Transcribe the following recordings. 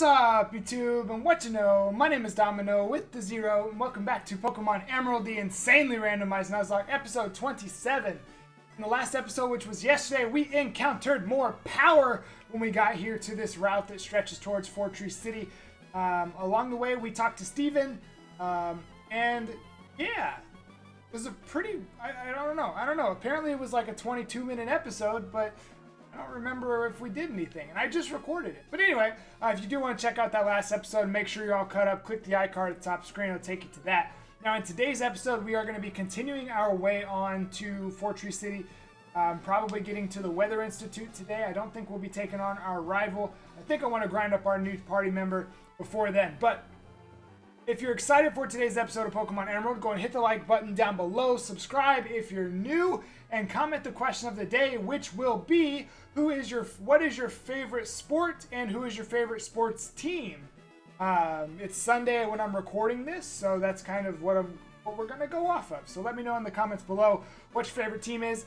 What's up, YouTube, and what you know? My name is Domino with the Zero, and welcome back to Pokemon Emerald, the insanely randomized Nuzlocke, episode 27. In the last episode, which was yesterday, we encountered more power when we got here to this route that stretches towards Fortree City. Um, along the way, we talked to Steven, um, and yeah, it was a pretty, I, I don't know, I don't know. Apparently it was like a 22 minute episode, but I don't remember if we did anything, and I just recorded it. But anyway, uh, if you do want to check out that last episode, make sure you're all caught up. Click the icon at the top screen; it'll take you to that. Now, in today's episode, we are going to be continuing our way on to Fortree City. Um, probably getting to the Weather Institute today. I don't think we'll be taking on our rival. I think I want to grind up our new party member before then. But if you're excited for today's episode of Pokemon Emerald, go and hit the like button down below. Subscribe if you're new, and comment the question of the day, which will be who is your what is your favorite sport and who is your favorite sports team. Um, it's Sunday when I'm recording this, so that's kind of what I'm what we're gonna go off of. So let me know in the comments below what your favorite team is.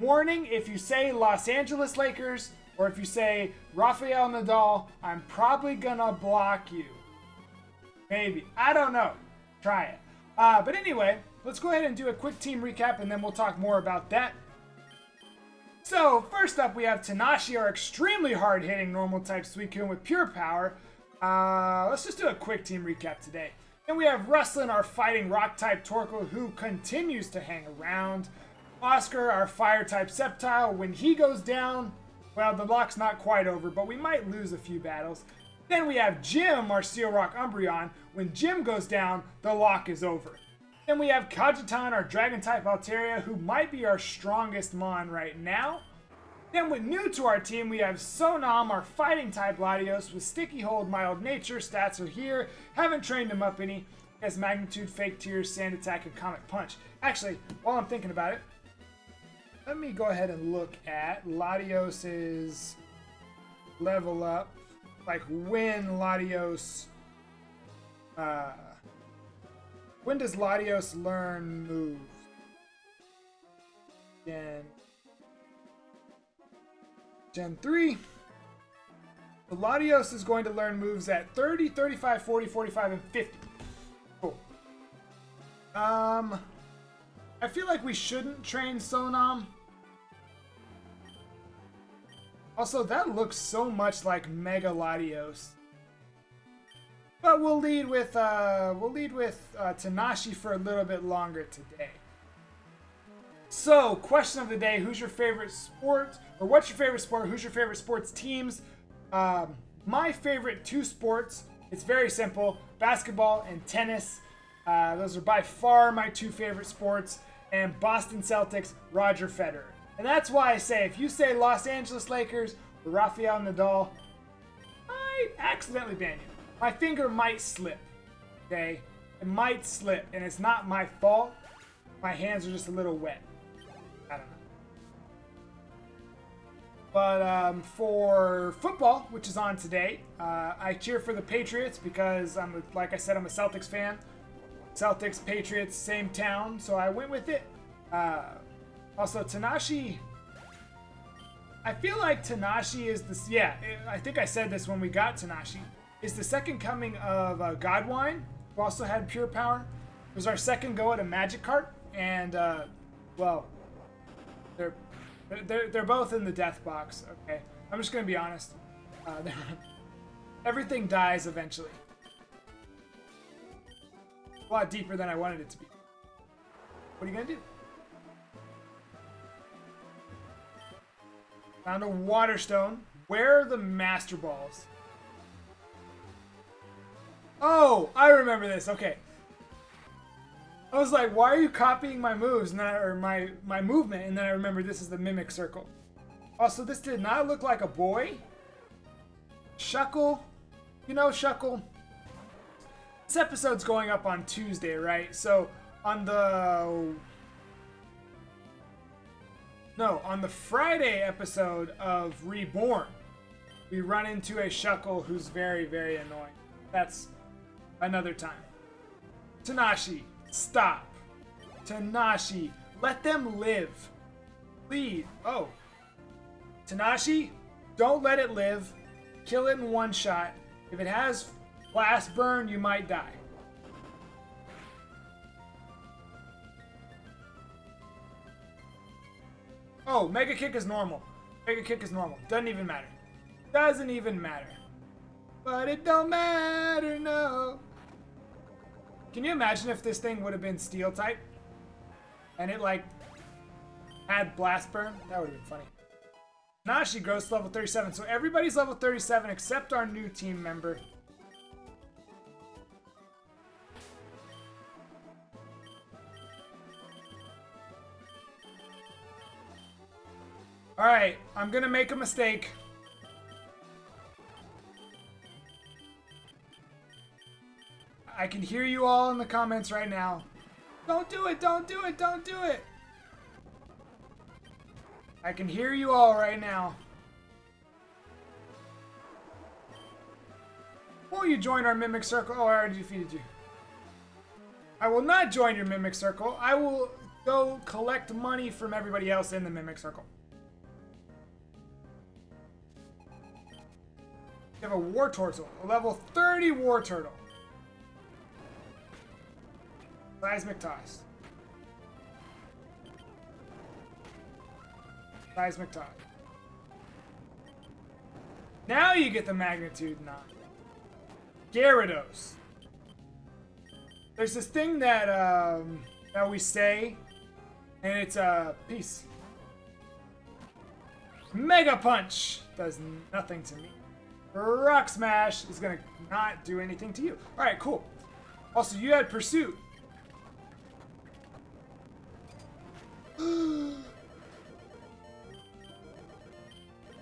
Warning: if you say Los Angeles Lakers or if you say Rafael Nadal, I'm probably gonna block you. Maybe I don't know. Try it. Uh, but anyway, let's go ahead and do a quick team recap, and then we'll talk more about that. So, first up, we have Tanashi, our extremely hard-hitting normal-type Suicune with pure power. Uh, let's just do a quick team recap today. Then we have Rustlin, our fighting rock-type Torkoal, who continues to hang around. Oscar, our fire-type Sceptile, when he goes down, well, the lock's not quite over, but we might lose a few battles. Then we have Jim, our Steel Rock Umbreon. When Jim goes down, the lock is over. Then we have Kajitan, our Dragon-type Altaria, who might be our strongest Mon right now. Then with new to our team, we have Sonam, our Fighting-type Latios, with Sticky Hold, Mild Nature, stats are here. Haven't trained him up any. Has Magnitude, Fake Tears, Sand Attack, and Comet Punch. Actually, while I'm thinking about it, let me go ahead and look at Latios's level up. Like when Latios... Uh, when does Latios learn moves? Gen... Gen 3. The Latios is going to learn moves at 30, 35, 40, 45, and 50. Cool. Um... I feel like we shouldn't train Sonam. Also, that looks so much like Mega Latios. But we'll lead with uh, we'll lead with uh, Tanashi for a little bit longer today. So, question of the day: Who's your favorite sport, or what's your favorite sport? Who's your favorite sports teams? Um, my favorite two sports. It's very simple: basketball and tennis. Uh, those are by far my two favorite sports. And Boston Celtics, Roger Federer. And that's why I say, if you say Los Angeles Lakers Rafael Nadal, I accidentally ban you my finger might slip. Okay? It might slip, and it's not my fault. My hands are just a little wet. I don't know. But um, for football, which is on today, uh, I cheer for the Patriots because I'm, a, like I said, I'm a Celtics fan. Celtics, Patriots, same town, so I went with it. Uh, also, Tanashi. I feel like Tanashi is this. Yeah, I think I said this when we got Tanashi is the second coming of uh, Godwine, who also had pure power. It was our second go at a Magikarp, and uh, well, they're they're they're both in the death box. Okay, I'm just gonna be honest. Uh, everything dies eventually. A lot deeper than I wanted it to be. What are you gonna do? Found a water stone. Where are the master balls? Oh, I remember this. Okay. I was like, why are you copying my moves and then I, or my my movement? And then I remember this is the mimic circle. Also, this did not look like a boy. Shuckle, you know Shuckle. This episode's going up on Tuesday, right? So on the no, on the Friday episode of Reborn, we run into a Shuckle who's very, very annoying. That's another time. Tanashi, stop. Tanashi, let them live. Please. Oh. Tanashi, don't let it live. Kill it in one shot. If it has blast burn, you might die. Oh, Mega Kick is normal. Mega Kick is normal. Doesn't even matter. Doesn't even matter. But it don't matter, no. Can you imagine if this thing would have been Steel type? And it, like, had Blast Burn? That would have been funny. Nashi grows to level 37. So everybody's level 37 except our new team member. Alright, I'm gonna make a mistake. I can hear you all in the comments right now. Don't do it, don't do it, don't do it! I can hear you all right now. Will you join our Mimic Circle? Oh, I already defeated you. I will not join your Mimic Circle. I will go collect money from everybody else in the Mimic Circle. Have a Wartortle, a level 30 Wartortle. Seismic Toss. Seismic Toss. Now you get the Magnitude 9. Gyarados. There's this thing that um, that we say, and it's a uh, peace. Mega Punch does nothing to me. Rock Smash is gonna not do anything to you. All right, cool. Also, you had Pursuit.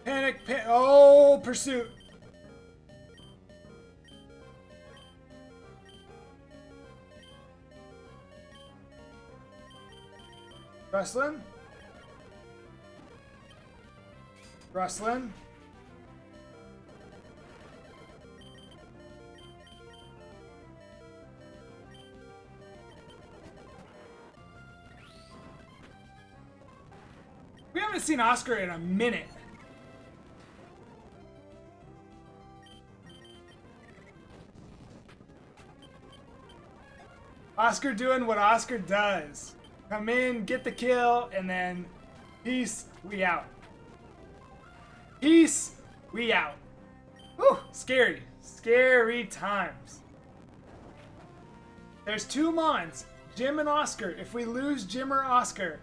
Panic, pan oh, Pursuit. Wrestling. Wrestling. Seen Oscar in a minute. Oscar doing what Oscar does. Come in, get the kill, and then peace, we out. Peace, we out. Whew, scary. Scary times. There's two Mons, Jim and Oscar. If we lose Jim or Oscar,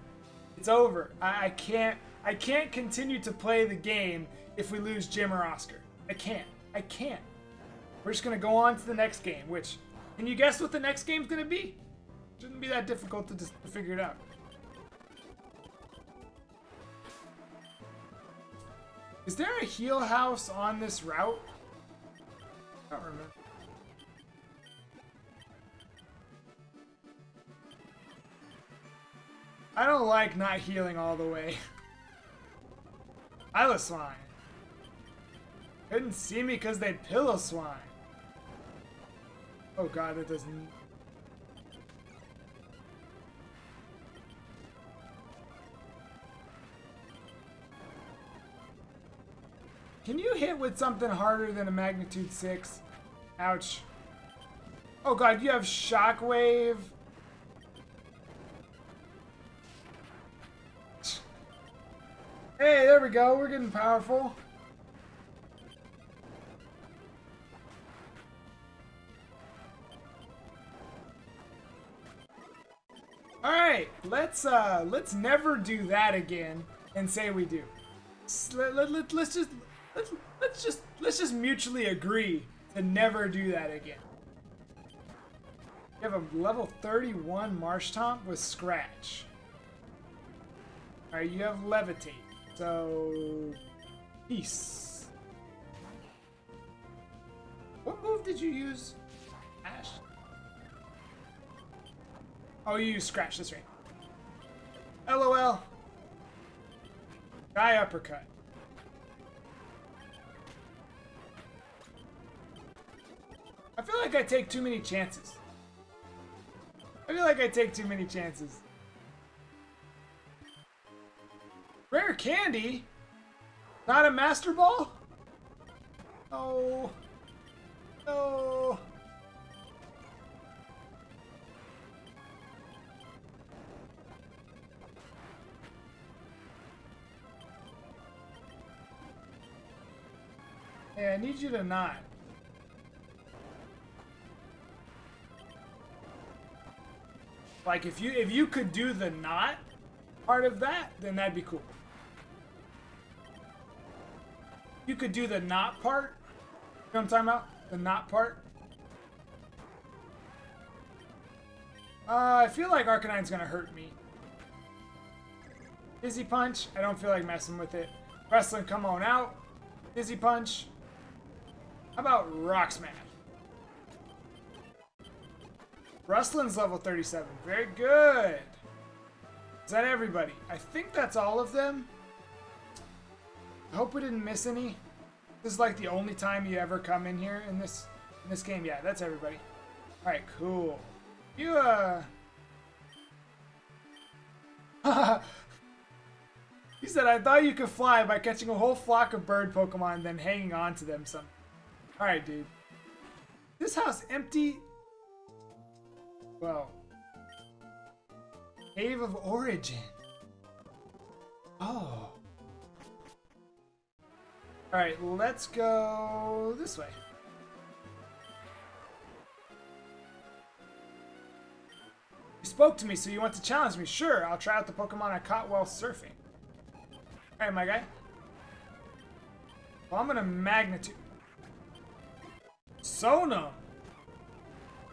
it's over. I, I can't I can't continue to play the game if we lose Jim or Oscar. I can't. I can't. We're just gonna go on to the next game, which can you guess what the next game's gonna be? Shouldn't be that difficult to to figure it out. Is there a heal house on this route? I don't remember. I don't like not healing all the way. Piloswine. Couldn't see me because they pillow swine. Oh god, that doesn't... Can you hit with something harder than a magnitude 6? Ouch. Oh god, you have Shockwave. Go. We're getting powerful. All right, let's uh let's never do that again and say we do. Let, let, let, let's just let's, let's just let's just mutually agree to never do that again. You have a level 31 Marshtomp with Scratch. Alright, you have Levitate. So... Peace. What move did you use? Ash? Oh, you use Scratch, that's right. LOL. Guy uppercut. I feel like I take too many chances. I feel like I take too many chances. candy? Not a Master Ball? No. No. Hey, I need you to not. Like if you if you could do the knot part of that, then that'd be cool. You could do the not part. You know what I'm talking about? The not part. Uh, I feel like Arcanine's gonna hurt me. Dizzy Punch, I don't feel like messing with it. Wrestling, come on out. Dizzy Punch. How about Rock Smash? Level 37. Very good. Is that everybody? I think that's all of them. I hope we didn't miss any. This is like the only time you ever come in here in this in this game. Yeah, that's everybody. All right, cool. You uh. he said, "I thought you could fly by catching a whole flock of bird Pokemon and then hanging on to them some." All right, dude. This house empty well. Cave of Origin. Oh. Alright, let's go this way. You spoke to me, so you want to challenge me. Sure, I'll try out the Pokemon I caught while surfing. Alright, my guy. Well, I'm gonna Magnitude. Sona!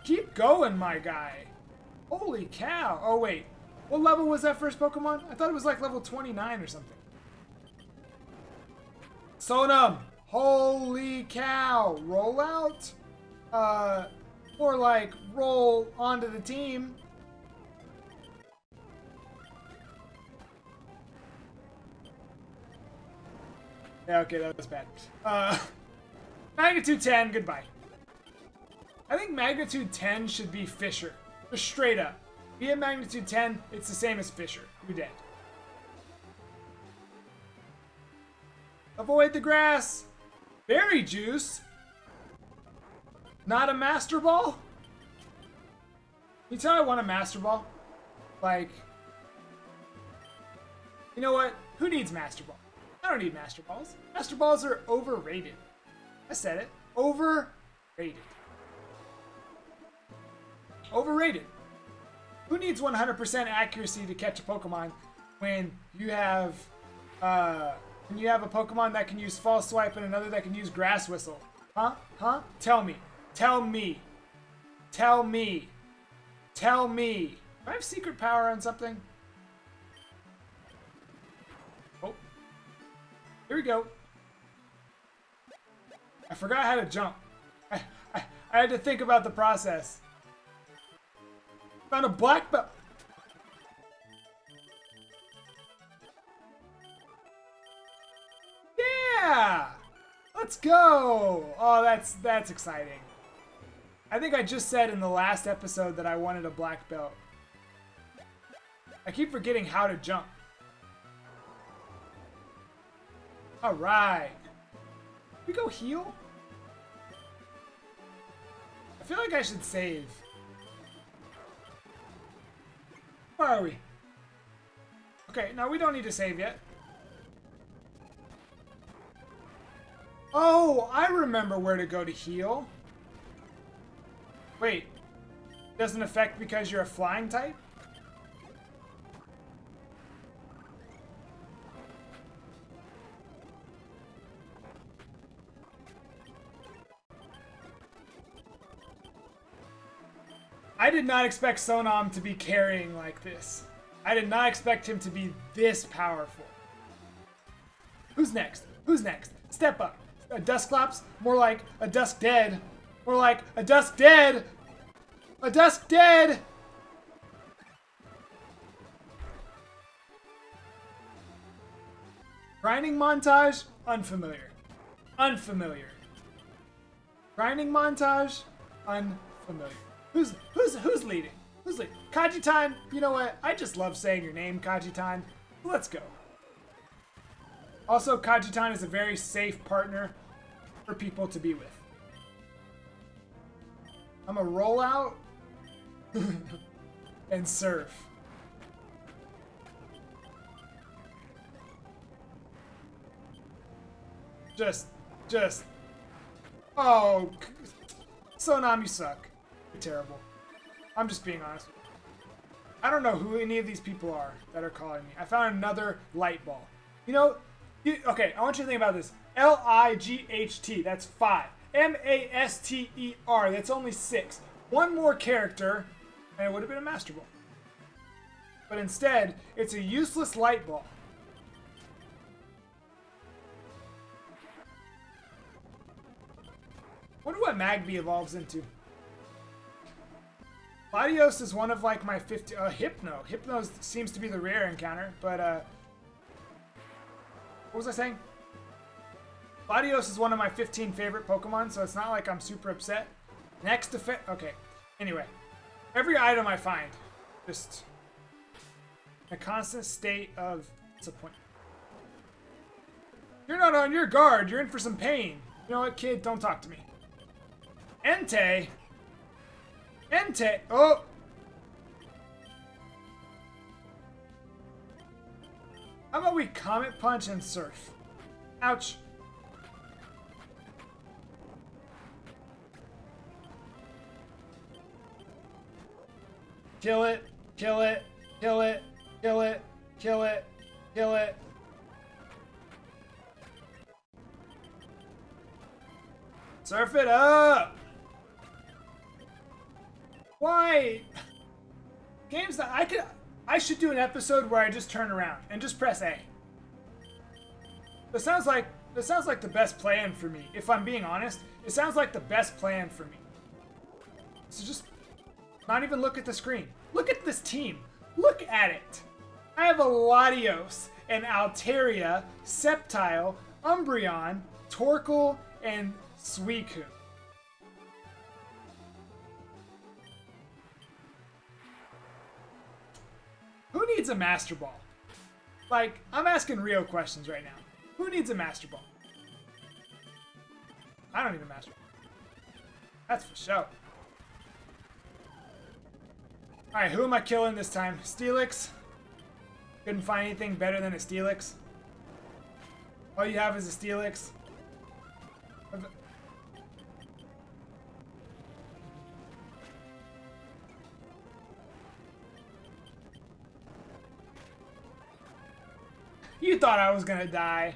Keep going, my guy. Holy cow. Oh, wait. What level was that first Pokemon? I thought it was like level 29 or something. Sonam! Holy cow! Roll out? Uh, or like roll onto the team. Yeah, okay, that was bad. Uh, magnitude 10, goodbye. I think magnitude 10 should be Fissure. Just straight up. Be a magnitude 10, it's the same as Fissure. You're dead. Avoid the grass. Berry juice. Not a master ball? You tell I want a master ball? Like, you know what? Who needs master ball? I don't need master balls. Master balls are overrated. I said it. Overrated. Overrated. Who needs 100% accuracy to catch a Pokemon when you have uh, when you have a Pokemon that can use False Swipe and another that can use Grass Whistle? Huh? Huh? Tell me. Tell me. Tell me. Tell me. Do I have secret power on something? Oh. Here we go. I forgot how to jump. I, I, I had to think about the process. Found a black belt. Yeah! Let's go! Oh, that's that's exciting. I think I just said in the last episode that I wanted a black belt. I keep forgetting how to jump. Alright. We go heal? I feel like I should save. Where are we? Okay, now we don't need to save yet. Oh, I remember where to go to heal. Wait, doesn't affect because you're a flying type? I did not expect Sonam to be carrying like this. I did not expect him to be this powerful. Who's next? Who's next? Step up. A Dusclops? More like a Dusk Dead. More like a Dusk Dead. A Dusk Dead. Grinding montage? Unfamiliar. Unfamiliar. Grinding montage? Unfamiliar. Who's who's who's leading? Who's leading? Kajitan, you know what? I just love saying your name, Kajitan. Let's go. Also, Kajitan is a very safe partner for people to be with. I'm a roll out and surf. Just, just Oh, Sonam, you suck. You're terrible. I'm just being honest. I don't know who any of these people are that are calling me. I found another light ball. You know, you, okay, I want you to think about this. L I G H T, that's five. M A S T E R, that's only six. One more character, and it would have been a Master Ball. But instead, it's a useless light ball. Wonder what Magby evolves into. Latios is one of like my 50. Uh, Hypno. Hypno seems to be the rare encounter, but uh. What was I saying? Latios is one of my 15 favorite Pokemon, so it's not like I'm super upset. Next defense. Okay. Anyway, every item I find, just a constant state of disappointment. You're not on your guard. You're in for some pain. You know what, kid? Don't talk to me. Entei. Entei. Oh. How about we Comet Punch and Surf? Ouch. Kill it, kill it, kill it, kill it, kill it, kill it. Surf it up! Why? Games that I could... I should do an episode where I just turn around and just press A. That sounds like that sounds like the best plan for me. If I'm being honest, it sounds like the best plan for me. So just not even look at the screen. Look at this team. Look at it. I have a Latios and Altaria, Sceptile, Umbreon, Torkoal, and Suicune. Who needs a Master Ball? Like, I'm asking real questions right now. Who needs a Master Ball? I don't need a Master Ball. That's for sure. Alright, who am I killing this time? Steelix? Couldn't find anything better than a Steelix? All you have is a Steelix? You thought I was gonna die.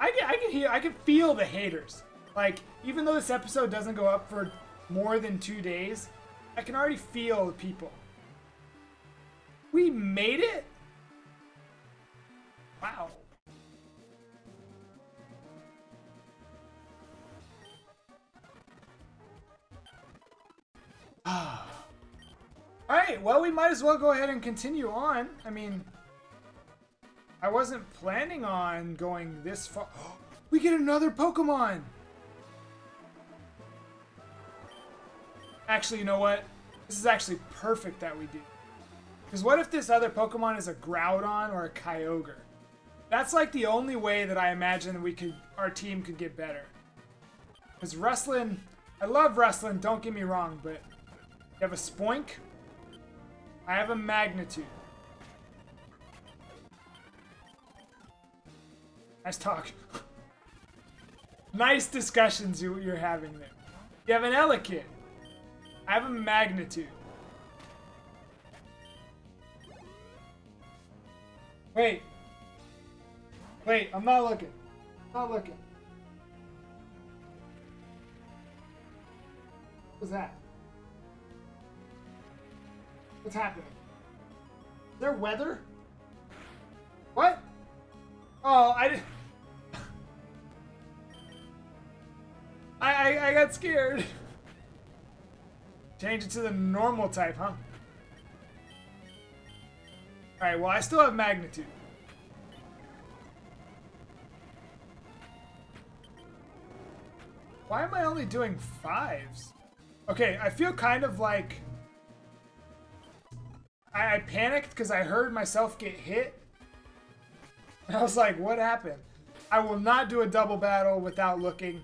I can, I can hear, I can feel the haters. Like, even though this episode doesn't go up for more than two days, I can already feel the people. We made it? Wow. Alright, well, we might as well go ahead and continue on. I mean, I wasn't planning on going this far. we get another Pokemon! Actually, you know what? This is actually perfect that we do. Because what if this other Pokemon is a Groudon or a Kyogre? That's like the only way that I imagine we could, our team could get better. Because wrestling, I love wrestling, don't get me wrong, but you have a Spoink, I have a Magnitude. Nice talk. nice discussions you, you're having there. You have an Elekid. I have a Magnitude. Wait. Wait, I'm not looking. I'm not looking. What's that? What's happening? Is there weather? What? Oh, I did. I, got scared. Change it to the normal type, huh? Alright, well, I still have magnitude. Why am I only doing fives? Okay, I feel kind of like... I, I panicked because I heard myself get hit. And I was like, what happened? I will not do a double battle without looking.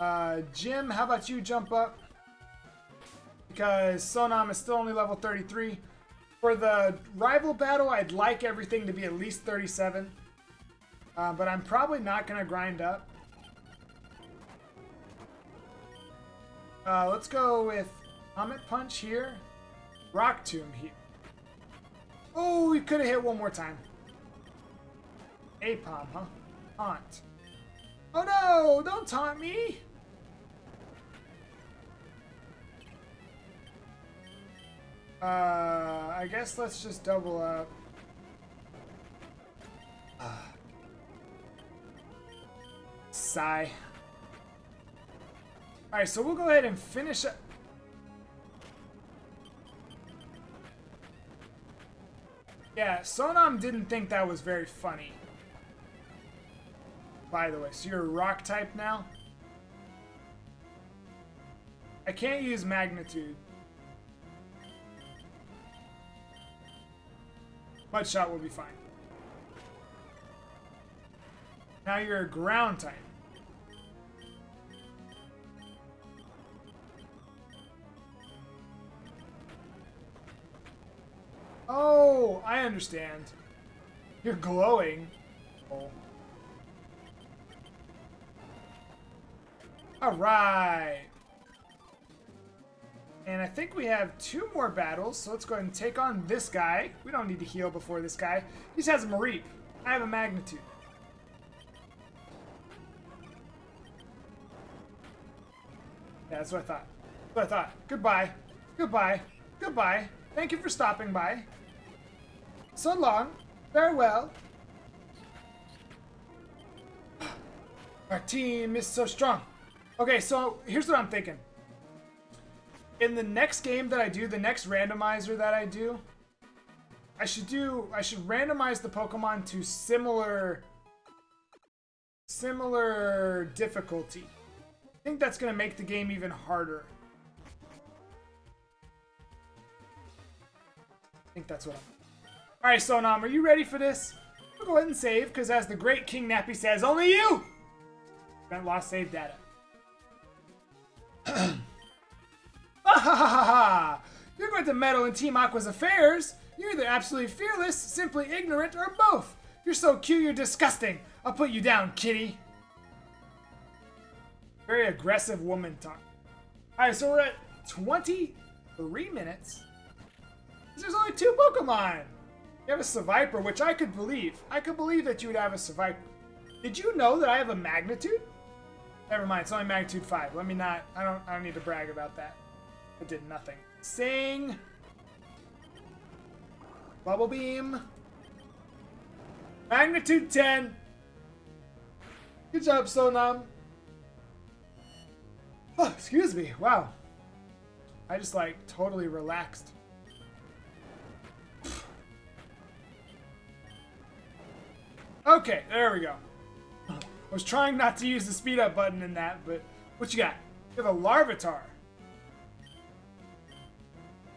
Uh, Jim, how about you jump up? Because Sonam is still only level 33. For the rival battle, I'd like everything to be at least 37. Uh, but I'm probably not going to grind up. Uh, let's go with Comet Punch here. Rock Tomb here. Oh, we could have hit one more time. Apom, huh? Taunt. Oh no! Don't taunt me! Uh, I guess let's just double up. Uh. Sigh. Alright, so we'll go ahead and finish up. Yeah, Sonam didn't think that was very funny. By the way, so you're a rock type now? I can't use magnitude. Mud shot will be fine. Now you're a ground type. Oh, I understand. You're glowing. Oh. Alright. And I think we have two more battles, so let's go ahead and take on this guy. We don't need to heal before this guy. He just has a Mareep. I have a Magnitude. Yeah, that's what I thought. That's what I thought. Goodbye. Goodbye. Goodbye. Thank you for stopping by. So long. Farewell. Our team is so strong. Okay, so here's what I'm thinking. In the next game that I do, the next randomizer that I do, I should do I should randomize the Pokemon to similar similar difficulty. I think that's gonna make the game even harder. I think that's what I'm Alright, Sonam, are you ready for this? We'll go ahead and save, because as the great King Nappy says, only you! Prevent lost save data. ha! ha ha ha! You're going to meddle in Team Aqua's affairs? You're either absolutely fearless, simply ignorant, or both. You're so cute, you're disgusting. I'll put you down, kitty. Very aggressive woman talk. Alright, so we're at 23 minutes. There's only two Pokemon. You have a Seviper, which I could believe. I could believe that you would have a Seviper. Did you know that I have a Magnitude? Never mind, it's only Magnitude 5. Let me not... I don't I don't need to brag about that. It did nothing. Sing! Bubble Beam. Magnitude 10. Good job, Sonam. Oh, excuse me. Wow. I just, like, totally relaxed. Okay, there we go. I was trying not to use the speed up button in that, but what you got? You have a Larvitar.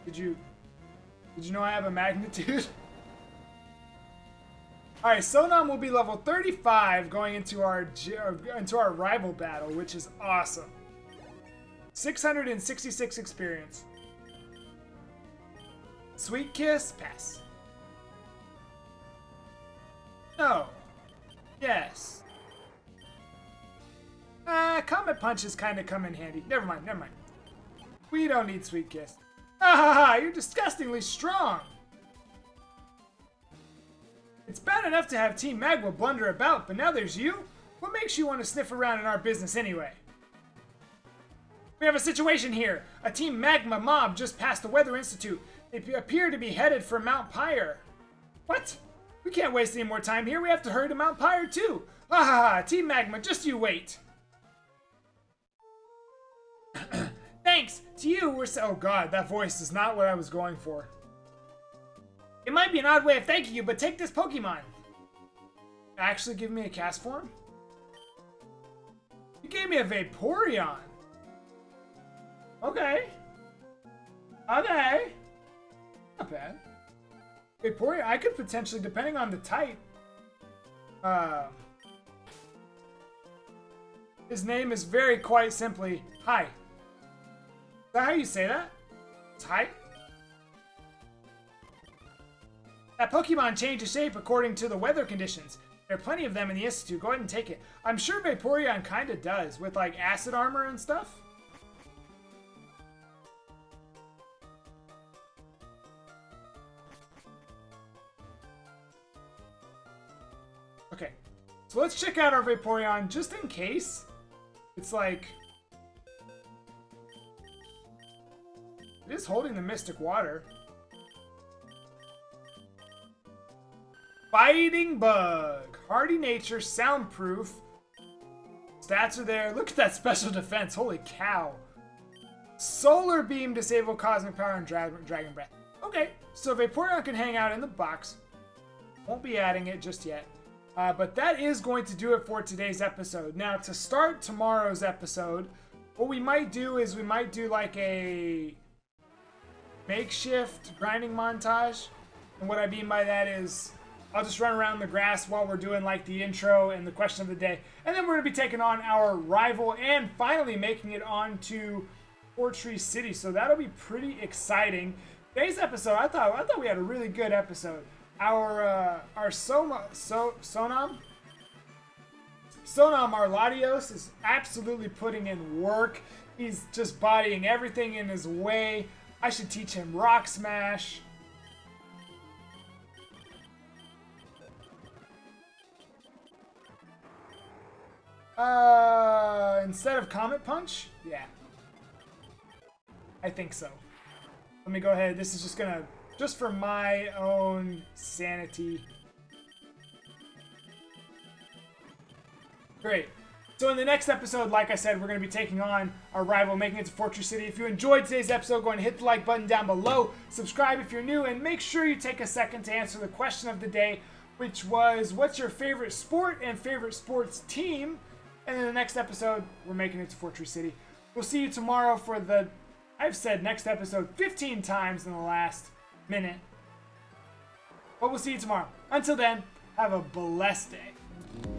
Did you did you know I have a magnitude? Alright, Sonam will be level 35 going into our into our rival battle, which is awesome. 666 experience. Sweet Kiss, pass. No. Yes. Ah, uh, Comet Punches kind of come in handy. Never mind, never mind. We don't need Sweet Kiss. Ha ha ha, you're disgustingly strong. It's bad enough to have Team Magma blunder about, but now there's you? What makes you want to sniff around in our business anyway? We have a situation here. A Team Magma mob just passed the Weather Institute. They appear to be headed for Mount Pyre. What? We can't waste any more time here. We have to hurry to Mount Pyre too. Ha! Team Magma, just you wait. Thanks to you, we're so. Oh god, that voice is not what I was going for. It might be an odd way of thanking you, but take this Pokemon. Actually, give me a Castform? You gave me a Vaporeon. Okay. Okay. Not bad. Vaporeon, I could potentially, depending on the type. Uh, his name is very quite simply Hi that how you say that? Type? That Pokemon changes shape according to the weather conditions. There are plenty of them in the Institute. Go ahead and take it. I'm sure Vaporeon kind of does, with like acid armor and stuff. Okay, so let's check out our Vaporeon just in case. It's like is holding the Mystic Water. Fighting Bug. Hardy nature, soundproof. Stats are there. Look at that special defense. Holy cow. Solar Beam, disable Cosmic Power, and Dra Dragon Breath. Okay, so Vaporeon can hang out in the box. Won't be adding it just yet. Uh, but that is going to do it for today's episode. Now, to start tomorrow's episode, what we might do is we might do like a makeshift grinding montage. And what I mean by that is I'll just run around the grass while we're doing like the intro and the question of the day. And then we're going to be taking on our rival and finally making it onto Fortree City. So that'll be pretty exciting. Today's episode, I thought I thought we had a really good episode. Our uh, our Soma so Sonam Sonam our Latios is absolutely putting in work. He's just bodying everything in his way. I should teach him Rock Smash. Uh, instead of Comet Punch? Yeah. I think so. Let me go ahead. This is just gonna, just for my own sanity. Great. So in the next episode, like I said, we're going to be taking on our rival, making it to Fortree City. If you enjoyed today's episode, go ahead and hit the like button down below. Subscribe if you're new, and make sure you take a second to answer the question of the day, which was, what's your favorite sport and favorite sports team? And in the next episode, we're making it to Fortree City. We'll see you tomorrow for the I've said next episode 15 times in the last minute. But we'll see you tomorrow. Until then, have a blessed day.